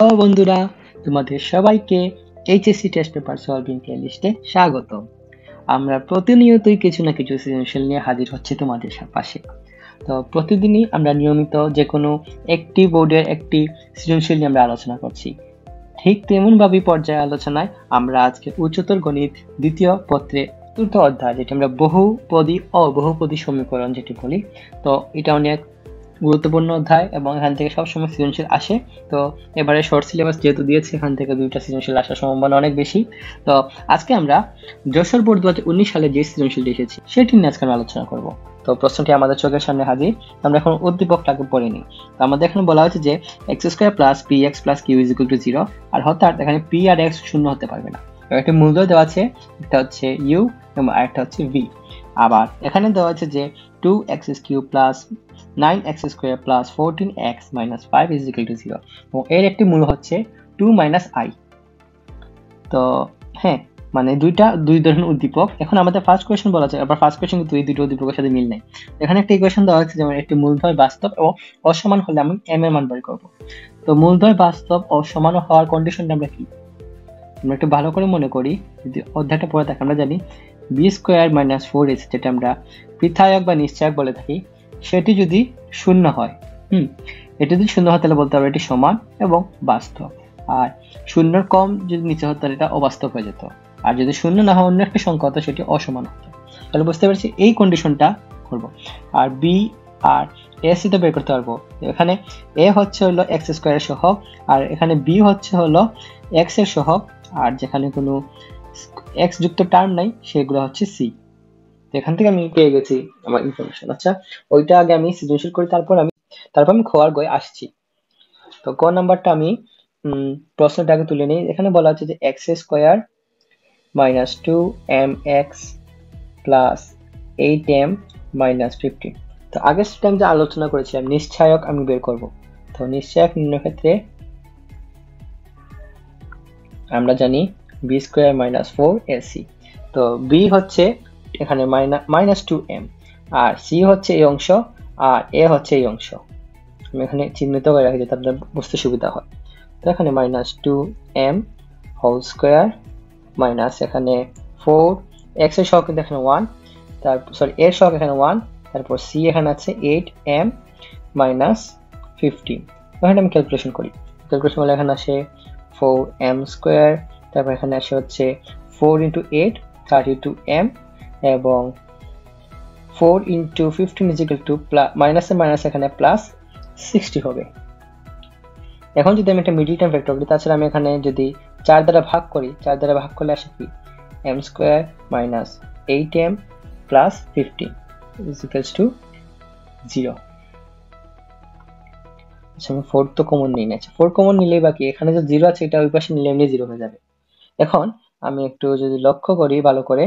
Hello বন্ধুরা, তোমাদের সবাইকে এইচএসসি টেস্ট পেপার সলভিং লিস্টে স্বাগত আমরা প্রতিনিয়তই কিছু না কিছু সৃজনশীল নিয়ে হাজির হচ্ছে তোমাদের পাশে। তো প্রতিদিনই আমরা নিয়মিত যে কোনো একটি বোর্ডের একটি সৃজনশীল নিয়ে আমরা আলোচনা করছি। ঠিক তেমনভাবেই পর্যায়ে আলোচনায় আমরা আজকে উচ্চতর গণিত দ্বিতীয় পত্রে চতুর্থ অধ্যায়, যেটি আমরা বহুপদী ও বহুপদী সমীকরণ যেটি বলি, তো এটা অনেক গুরুত্বপূর্ণ অধ্যায় এবং এখান থেকে সবসময় সৃজনশীল আসে। তো এবারে শর্ট সিলেবাস যেহেতু দিয়েছে, এখান থেকে দুইটা সৃজনশীল আসার সম্ভাবনা অনেক বেশি। তো আজকে আমরা যশোর বোর্ড দু উনিশ সালে যে সৃজনশীলটি এসেছি, সেটি নিয়ে আজকে আমরা আলোচনা করব। তো প্রশ্নটি আমাদের চোখের সামনে হাজির আমরা এখন উদ্দীপকটাকে পড়ে তো আমাদের এখানে বলা হয়েছে যে X square plus P X plus Q is to zero আর হঠাৎ এখানে পি আর এক্স শূন্য হতে পারবে না। একটা মূল্য দেওয়া আছে, একটা হচ্ছে ইউ এবং আরেকটা হচ্ছে ভি আবার এখানে দেওয়া আছে যে two X cube plus nine X square plus fourteen X minus five is equal to zero এবং এর একটি মূল হচ্ছে টু মাইনাস আই তো হ্যাঁ মানে দুইটা, দুই ধরনের উদ্দীপক। এখন আমাদের ফার্স্ট কোয়েশন বলা যায়, আবার ফার্স্ট কোয়েশন কিন্তু এই দুটো উদ্দীপকের সাথে মিল নেই। এখানে একটা ইকুয়েশন দেওয়া হচ্ছে যেমন একটি মূলধয় বাস্তব এবং অসমান হলে আমি এম এর মান বের করব। তো মূলধয় বাস্তব ও সমান হওয়ার কন্ডিশনটা আমরা কি? আমরা একটু ভালো করে মনে করি, যদি অধ্যায়টা পড়ে থাকি, আমরা জানি B square minus four AC যেটা আমরা পৃথায়ক বা নিশ্চয়ক বলে থাকি, সেটি যদি শূন্য হয়, হুম, এটি যদি শূন্য হয় তাহলে বলতে হবে এটি সমান এবং বাস্তব। আর শূন্যর কম যদি নিচে হতো তাহলে এটা অবাস্তব হয়ে যেত। আর যদি শূন্য না হয় অন্য একটা সংখ্যা হতো সেটি অসমান হতো। তাহলে বুঝতে পারছি এই কন্ডিশনটা করব। আর বি আর এ সি তো বের করতে পারব। এখানে এ হচ্ছে হলো এক্স স্কোয়ারের সহগ, আর এখানে বি হচ্ছে হলো এক্সের সহগ, আর যেখানে কোনো এক্স যুক্ত টার্ম নাই, সেগুলো হচ্ছে সি এখান থেকে আমি পেয়ে গেছি আমার ইনফরমেশন আচ্ছা ওইটা আগে আমি সৃজনশীল করি, তারপর আমি তারপর আমি খোয়ার গয়ে আসছি। তো ক নাম্বারটা আমি প্রশ্নটা আগে তুলে নিই। এখানে বলা হচ্ছে যে X square minus two M X plus eight M minus fifteen তো আগের টাইম যে আলোচনা করেছিলাম নিশ্চয়ক আমি বের করব। তো নিশ্চয়ক নির্ণয় ক্ষেত্রে আমরা জানি B square minus four AC তো বি হচ্ছে এখানে মাইনাস টু এম আর সি হচ্ছে এই অংশ, আর এ হচ্ছে এই অংশ। আমি এখানে চিহ্নিত করে রাখি যাতে আপনার বুঝতে সুবিধা হয়। তো এখানে minus two M whole square minus এখানে ফোর এক্সের শখ কিন্তু এখানে ওয়ান তারপর সরি এর শখ এখানে ওয়ান তারপর সি এখানে আছে এইট এম মাইনাস ফিফটিন এখানে আমি ক্যালকুলেশন করি। ক্যালকুলেশন করলে এখানে আসে ফোর এম স্কোয়ার তারপর এখানে আসে হচ্ছে four into eight thirty two M এবং four into fifteen is equal to plus মাইনাসে মাইনাস এখানে প্লাস সিক্সটি হবে। এখন যদি আমি একটা মিডিল টার্ম ভেক্টর করি, তাছাড়া আমি এখানে যদি চার দ্বারা ভাগ করি, চার দ্বারা ভাগ করলে আসে কি? M square minus eight M plus fifteen is equals to zero আচ্ছা আমি ফোর তো কমন নিই না আচ্ছা ফোর কমন নিলেই বাকি, এখানে যে জিরো আছে, এটা ওই পাশে নিলে এমনি জিরো হয়ে যাবে। এখন আমি একটু যদি লক্ষ্য করি ভালো করে,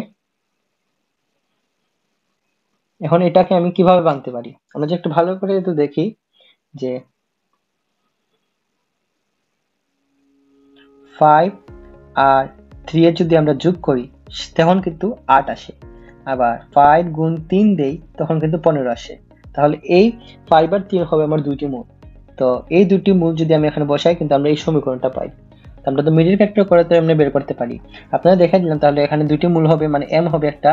এখন এটাকে আমি কীভাবে ভাঙতে পারি? আমরা যে একটু ভালো করে একটু দেখি যে ফাইভ আর থ্রি এর যদি আমরা যোগ করি, তখন কিন্তু আট আসে। আবার ফাইভ গুণ তিন দেই, তখন কিন্তু পনেরো আসে। তাহলে এই ফাইভ আর তিন হবে আমার দুইটি মূল। তো এই দুটি মূল যদি আমি এখানে বসাই, কিন্তু আমরা এই সমীকরণটা পাই। আমরা তো মিডিল ফ্যাক্টর করে তো আমরা বের করতে পারি। আপনারা দেখে দিলাম তাহলে এখানে দুটি মূল হবে মানে এম হবে একটা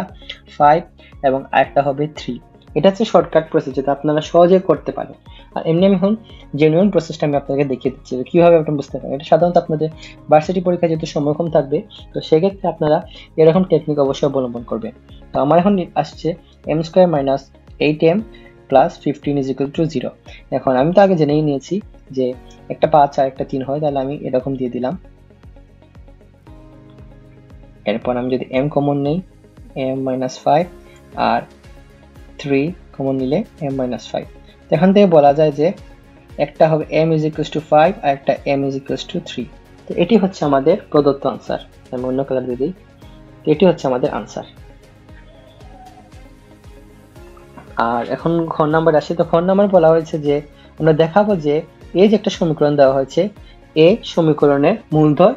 ফাইভ এবং আরেকটা হবে থ্রি এটা হচ্ছে শর্টকাট প্রসেস যেটা আপনারা সহজে করতে পারেন। আর এমনি আমি এখন জেনুইন প্রসেসটা আমি আপনাকে দেখিয়ে দিচ্ছি কীভাবে আপনি বুঝতে পারেন। এটা সাধারণত আপনাদের ভার্সিটি পরীক্ষা যেহেতু সময় কম থাকবে, তো সেক্ষেত্রে আপনারা এরকম টেকনিক অবশ্যই অবলম্বন করবেন। তো আমার এখন আসছে M square minus eight M plus fifteen is equal to zero এখন আমি তো আগে জেনেই নিয়েছি যে একটা পাঁচ আর একটা তিন হয়, তাহলে আমি এরকম দিয়ে দিলাম। এরপর আমি যদি এম কমন নেই এম মাইনাস ফাইভ আর থ্রি কমন নিলে এম মাইনাস ফাইভ এখান থেকে বলা যায় যে একটা হবে M is equals to five আর একটা M is equals to three তো এটি হচ্ছে আমাদের প্রদত্ত আনসার আমি অন্য কালার দিয়ে দিই। এটি হচ্ছে আমাদের আনসার আর এখন ঘর নাম্বার আসি, তো ঘর নাম্বার বলা হয়েছে যে, আমরা দেখাবো যে, এই যে একটা সমীকরণ দেওয়া হয়েছে, এ সমীকরণের মূলধর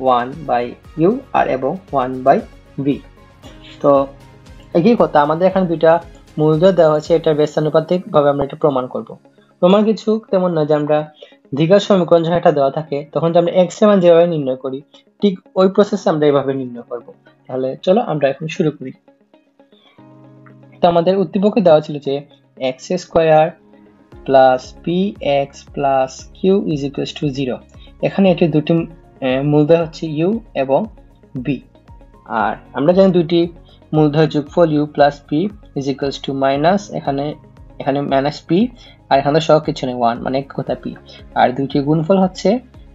ওয়ান বাই ইউ আর এবং ওয়ান বাই বি তো, একই কথা, আমাদের এখানে দুইটা মূলধর দেওয়া হয়েছে এটা ব্যস্তানুপাতিক ভাবে আমরা এটা প্রমাণ করব। প্রমাণ কিছু তেমন নয় যে, আমরা দ্বিঘাত সমীকরণ যখন এটা দেওয়া থাকে, তখন যে আমরা এক্স মান যেভাবে নির্ণয় করি, ঠিক ওই প্রসেসে আমরা এভাবে নির্ণয় করব। তাহলে চলো আমরা এখন শুরু করি। তো আমাদের উদ্দীপকে দেওয়া ছিল যে X square plus P X plus Q is equal to zero এখানে এটি দুটি মূলধন হচ্ছে ইউ এবং বি আর আমরা জানি দুটি মূলধন যোগফল U plus P is equals to minus এখানে এখানে মাইনাস পি আর এখানে সব কিছু নেই ওয়ান মানে এক কথা পি আর দুটি গুণফল হচ্ছে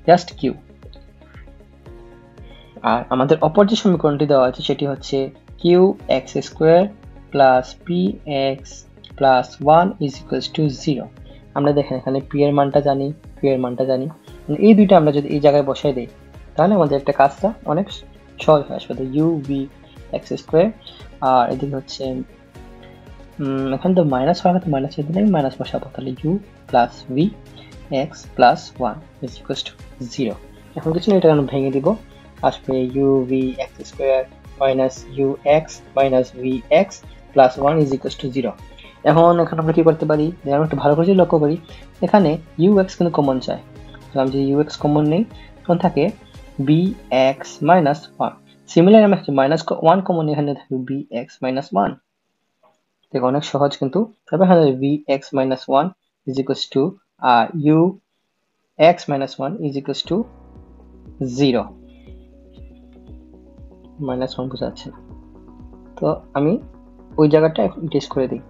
জাস্ট কিউ আর আমাদের অপর যে সমীকরণটি দেওয়া আছে সেটি হচ্ছে Q X square plus P X plus one is equals to zero আমরা দেখেন এখানে পি এর মানটা জানি কিউ এর মানটা জানি। এই দুইটা আমরা যদি এই জায়গায় বসাই দিই, তাহলে আমাদের একটা কাজটা অনেক সহজ হয়ে আসবে। ইউ ভি এক্স স্কোয়ার আর এদিকে হচ্ছে এখানে তো মাইনাস হওয়ার কথা মাইনাস এদিকে আমি মাইনাস বসাবো। তাহলে U plus V X plus one is equals to zero এখন কিছু না এটা আমি ভেঙে দিব। আসবে U V X square minus U X minus V X plus one is equals to zero এখন এখানে আমরা কি করতে পারি? আমরা একটু ভালো করে লক্ষ্য করি, এখানে ইউ এক্স কিন্তু কমন চায় আমি যদি ইউ এক্স কমন নেই, তখন থাকে B X minus one similar আমি হচ্ছে মাইনাস ওয়ান কমন এখানে থাকবে বি এক্স মাইনাস ওয়ান দেখো, অনেক সহজ কিন্তু। তবে এখানে B X minus one is equals to R U X minus one is equals to zero minus one বোঝা যাচ্ছে না। তো আমি ওই জায়গাটা এখন টেস্ট করে দিই।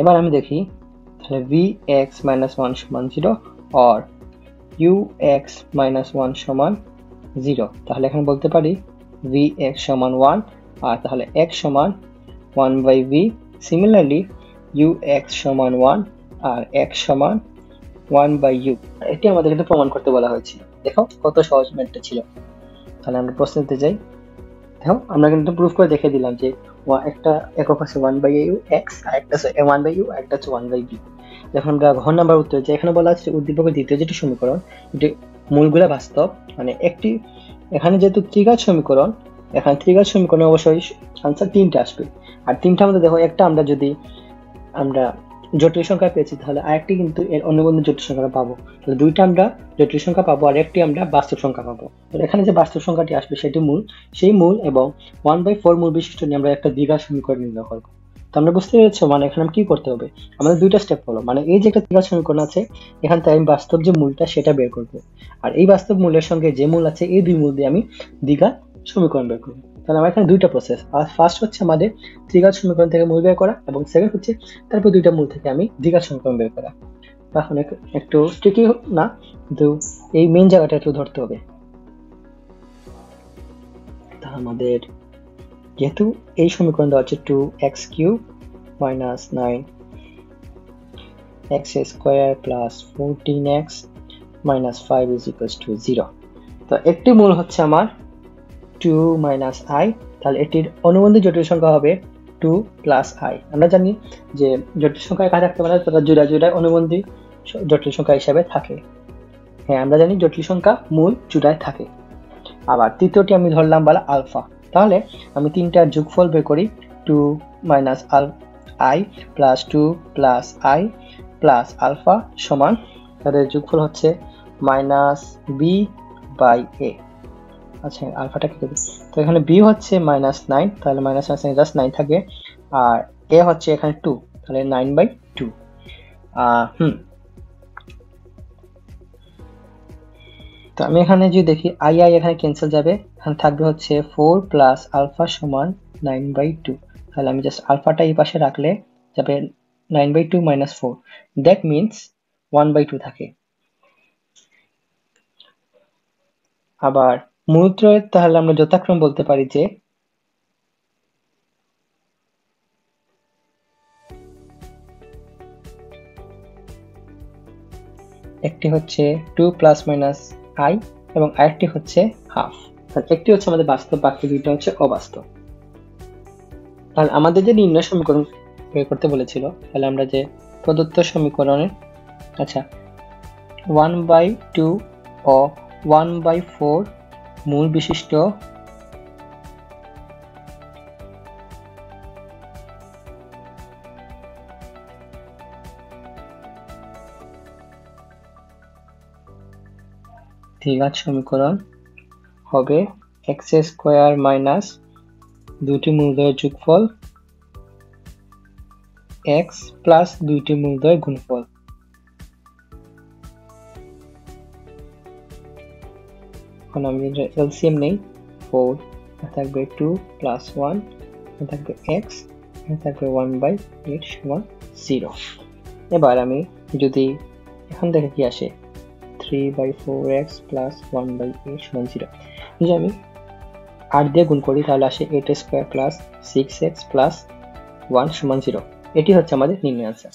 এবার আমি দেখি, তাহলে ভি এক্স মাইনাস ওয়ান সমান zero or U X minus one সমান জিরো তাহলে এখন বলতে পারি ভি এক্স সমান ওয়ান আর তাহলে এক্স সমান one by V similarly U X সমান ওয়ান আর এক্স সমান ওয়ান বাই ইউ এটি আমাদের কিন্তু প্রমাণ করতে বলা হয়েছিল দেখো কত সহজ ম্যাথটা ছিল। তাহলে আমরা প্রশ্নতে যাই। দেখো, আমরা কিন্তু প্রুফ করে দেখে দিলাম যে একটা একক আছে ওয়ান বাই ইউ এক্স আর একটা আছে ওয়ান বাই ইউ আর একটা আছে ওয়ান বাই বি যখন আমরা ঘর নাম্বার উত্তর যে এখানে বলা আছে উদ্দীপকের দ্বিতীয় যেটি সমীকরণ, এটি মূলগুলা বাস্তব। মানে একটি, এখানে যেহেতু ত্রিঘাত সমীকরণ, এখানে ত্রিঘাত সমীকরণে অবশ্যই আনসার তিনটা আসবে। আর তিনটা মধ্যে দেখো, একটা আমরা যদি আমরা জটিল সংখ্যা পেয়েছি, তাহলে আরেকটি কিন্তু এর অনুবন্ধ জটিল সংখ্যা পাবো। তাহলে দুইটা আমরা জটিল সংখ্যা পাবো আর একটি আমরা বাস্তব সংখ্যা পাবো। এখানে যে বাস্তব সংখ্যাটি আসবে সেটি মূল, সেই মূল এবং ওয়ান বাই ফোর মূল বিশিষ্ট নিয়ে আমরা একটা দ্বিঘাত সমীকরণ নির্ণয় করব। তো আমরা বুঝতে পেরেছ মানে এখানে আমি কি করতে হবে? আমাদের দুইটা স্টেপ হলো মানে এই যে একটা দ্বিঘাত সমীকরণ আছে, এখান থেকে আমি বাস্তব যে মূলটা সেটা বের করব। আর এই বাস্তব মূলের সঙ্গে যে মূল আছে, এই দুই মূল দিয়ে আমি দ্বিঘাত সমীকরণ বের করব। তাহলে আমার এখানে দুইটা প্রসেস আর ফার্স্ট হচ্ছে আমাদের ত্রিঘাত সমীকরণ থেকে মূল বের করা এবং সেকেন্ড হচ্ছে তারপর দুইটা মূল থেকে আমি দ্বিঘাত সমীকরণ বের করা। এখন একটু ট্রিকি না, কিন্তু এই মেন জায়গাটা একটু ধরতে হবে। তা আমাদের যেহেতু এই সমীকরণ দেওয়া হচ্ছে two X cube minus nine X square plus fourteen X minus five is equals to zero তো একটি মূল হচ্ছে আমার টু মাইনাস আই তাহলে এটির অনুবন্ধী জটিল সংখ্যা হবে টু প্লাস আই আমরা জানি যে জটিল সংখ্যা একা থাকতে পারে তারা জোড়া জোড়ায় অনুবন্ধী জটিল সংখ্যা হিসাবে থাকে। হ্যাঁ আমরা জানি জটিল সংখ্যা মূল জোড়ায় থাকে। আবার তৃতীয়টি আমি ধরলাম বলা আলফা তাহলে আমি তিনটার যোগফল বের করি two minus Al I plus two plus I plus alpha সমান, তাদের যোগফল হচ্ছে মাইনাস বি বাই এ আচ্ছা আলফাটা কি দেবে তো এখানে বি হচ্ছে মাইনাস নাইন তাহলে মাইনাস মাইনাস জাস্ট নাইন থাকে। আর এ হচ্ছে এখানে টু তাহলে নাইন বাই টু হুম। তো আমি এখানে যদি দেখি আই আই এখানে ক্যান্সেল যাবে, এখানে থাকবে হচ্ছে ফোর প্লাস আলফা সমান নাইন বাই টু তাহলে আমি জাস্ট আলফাটা এই পাশে রাখলে যাবে nine by two minus four that means one by two থাকে। আবার মূলত্রয়ের তাহলে আমরা যথাক্রম বলতে পারি যে একটি হচ্ছে টু প্লাস মাইনাস আই এবং আরেকটি হচ্ছে হাফ। একটি হচ্ছে আমাদের বাস্তব, বাকি দুইটা হচ্ছে অবাস্তব। তাহলে আমাদের যে নির্ণয় সমীকরণ বের করতে বলেছিল, তাহলে আমরা যে প্রদত্ত সমীকরণের আচ্ছা ওয়ান বাই টু ও ওয়ান বাই ফোর মূল বিশিষ্ট দ্বিঘাত সমীকরণ হবে এক্স স্কোয়ার মাইনাস দুটি মূলদয়ের যোগফল এক্স প্লাস দুইটি মূলধয় গুণফল। এখন আমি এলসিএম নেই। ফোর থাকবে টু প্লাস ওয়ান থাকবে এক্স থাকবে ওয়ান বাই এইট সমান জিরো এবার আমি যদি এখান থেকে কি আসে three by four X plus one by eight সমান জিরো যদি আমি আট দিয়ে গুণ করি, তাহলে আসে eight square plus six X plus one সমান জিরো এটি হচ্ছে আমাদের নির্ণয় আনসার